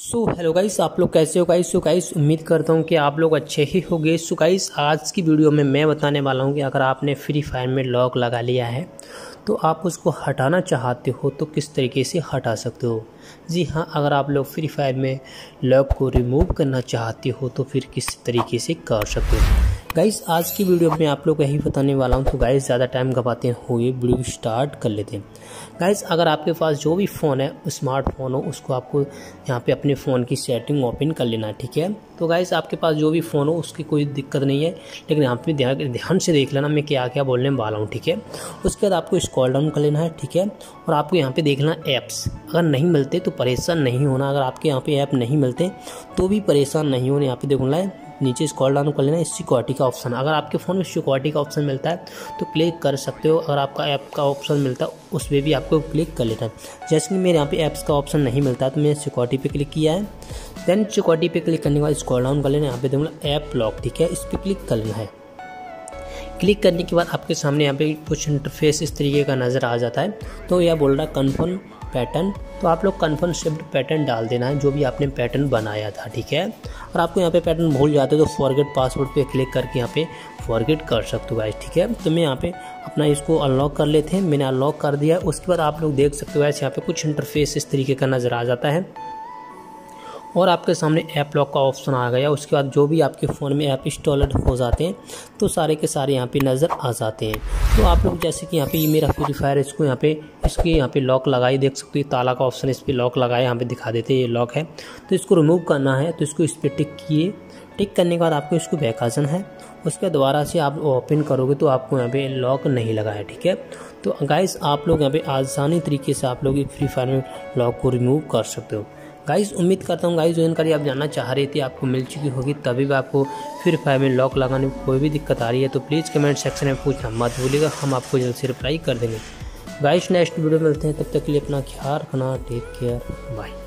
So hello guys आप लोग कैसे हो गाइस सो गाइस उम्मीद करता हूँ कि आप लोग अच्छे ही हो गए सो गाइस आज की वीडियो में मैं बताने वाला हूँ कि अगर आपने फ्री फायर में लॉक लगा लिया है तो आप उसको हटाना चाहते हो तो किस तरीके से हटा सकते हो? जी हाँ अगर आप लोग फ्री फायर में लॉक को रिमूव करना चाहते हो तो फिर किस तरीके से कर सकते हो? गाइस आज की वीडियो में आप लोग को यही बताने वाला हूँ तो गाइस ज़्यादा टाइम गवाते हुए वीडियो स्टार्ट कर लेते हैं। गाइस अगर आपके पास जो भी फ़ोन है स्मार्टफ़ोन हो, उसको आपको यहाँ पे अपने फ़ोन की सेटिंग ओपन कर लेना है, ठीक है? तो गाइस आपके पास जो भी फ़ोन हो, उसकी कोई दिक्कत नहीं है, लेकिन यहाँ पे ध्यान से देख लेना मैं क्या क्या बोलने वाला हूँ, ठीक है? उसके बाद आपको स्कॉल डाउन कर लेना है, ठीक है? और आपको यहाँ पर देखना ऐप्स अगर नहीं मिलते तो परेशान नहीं होना। अगर आपके यहाँ पर ऐप नहीं मिलते तो भी परेशान नहीं होना, यहाँ पर देखना है नीचे स्क्रॉल डाउन कर लेना सिक्योरिटी का ऑप्शन अगर आपके फ़ोन में सिक्योरिटी का ऑप्शन मिलता है तो क्लिक कर सकते हो। अगर आपका ऐप का ऑप्शन मिलता है, उस पर भी आपको क्लिक कर लेना। है जैसे कि मेरे यहाँ पे ऐप्स का ऑप्शन नहीं मिलता तो मैंने सिक्योरिटी पे क्लिक किया है। देन सिक्योरिटी पे क्लिक करने के बाद स्क्रॉल डाउन कर लेना। यहाँ पे देखना ऐप लॉक ठीक है? इस पर क्लिक कर लेना है। क्लिक करने के बाद आपके सामने यहाँ पे कुछ इंटरफेस इस तरीके का नज़र आ जाता है। तो यह बोल रहा है कन्फर्म पैटर्न तो आप लोग कन्फर्म शिफ्ट पैटर्न डाल देना है जो भी आपने पैटर्न बनाया था, ठीक है? और आपको यहाँ पे पैटर्न भूल जाते हो तो फॉरगेट पासवर्ड पे क्लिक करके यहाँ पे फॉरगेट कर सकते हो गाइस ठीक है? तो मैं यहाँ पे अपना इसको अनलॉक कर लेते हैं। मैंने अनलॉक कर दिया उसके बाद आप लोग देख सकते हो गाइस यहाँ पे कुछ इंटरफेस इस तरीके का नज़र आ जाता है। और आपके सामने ऐप लॉक का ऑप्शन आ गया। उसके बाद जो भी आपके फ़ोन में ऐप इंस्टॉलड हो जाते हैं तो सारे के सारे यहाँ पे नज़र आ जाते हैं। तो आप लोग जैसे कि यहाँ पे ये मेरा फ्री फायर इसको यहाँ पे, इसके यहाँ पे लॉक लगाई देख सकते हो, ताला का ऑप्शन इस पर लॉक लगाए, यहाँ पे दिखा देते हैं ये लॉक है। तो इसको रिमूव करना है तो इसको इस पर टिक किए। टिक करने के बाद आपको इसको बैकाजन है। उसके दोबारा से आप ओपन करोगे तो आपको यहाँ पे लॉक नहीं लगा है, ठीक है? तो गाइस आप लोग यहाँ पे आसानी तरीके से आप लोग फ्री फायर में लॉक को रिमूव कर सकते हो। गाइस, उम्मीद करता हूँ गाइस जानकारी आप जानना चाह रही थी, आपको मिल चुकी होगी, तभी भी आपको फिर फायर में लॉक लगाने में कोई भी दिक्कत आ रही है तो प्लीज़ कमेंट सेक्शन में पूछना मत भूलिएगा, हम आपको जल्द से रिप्लाई कर देंगे। गाइस नेक्स्ट वीडियो मिलते हैं, तब तक के लिए अपना ख्याल रखना टेक केयर बाय